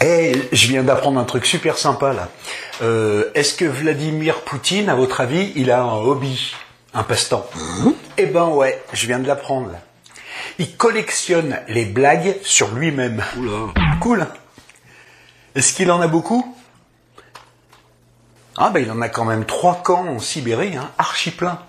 Eh, je viens d'apprendre un truc super sympa là. Euh, Est-ce que Vladimir Poutine, à votre avis, il a un hobby, un passe-temps mhm. Eh ben ouais, je viens de l'apprendre. Il collectionne les blagues sur lui-même. Cool. Est-ce qu'il en a beaucoup? Ah ben il en a quand même trois camps en Sibérie, hein, archi plein.